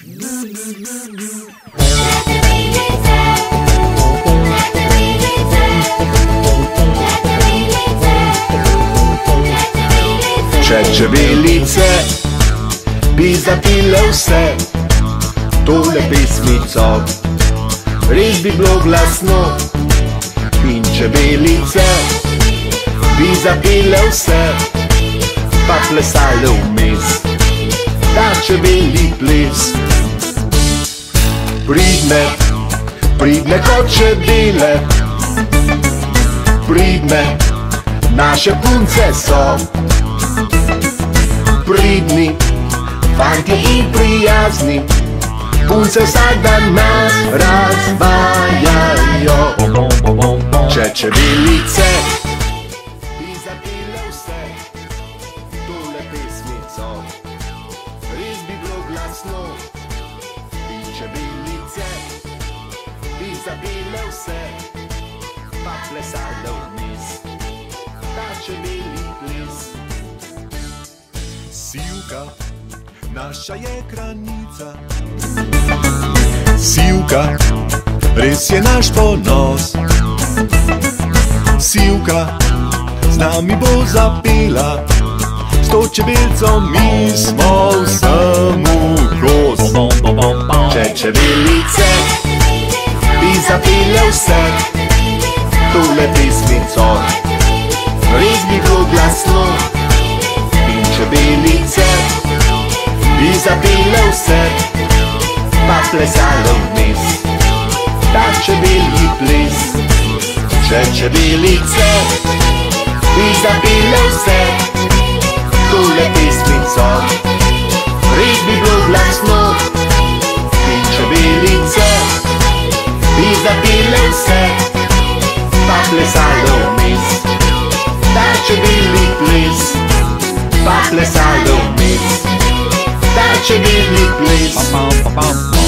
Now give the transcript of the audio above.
Če čebelice bi zapile vse tole pesmico, res bi bilo glasno. In čebelice bi zapile vse, pa plesale vmes, ta čebeli ples. Pridne, pridne kot čebele, pridne, naše punce so pridni, fanti in prijazni, punce vsak dan nas razvajajo. Če čebelice bi zapile vse, tole pesmico, res bi bilo glasno. Bi zapile vse, pa plesale vmes, ta čebeli ples. Sivka, naša je kranica. Sivka, res je naš ponos. Sivka, z nami bo zapela, s to čebelco mi smo vsemu kos. Če čebelice zapile vse, tole pesmico, res bi bilo glasno. In čebelice bi zapile vse, pa plesale vmes, ta čebeli ples. Če čebelice bi zapile vse, tole pesmico, res pa plesale vmes, ta čebeli ples, pa plesale vmes, ta čebeli ples. Pam, pam, pam.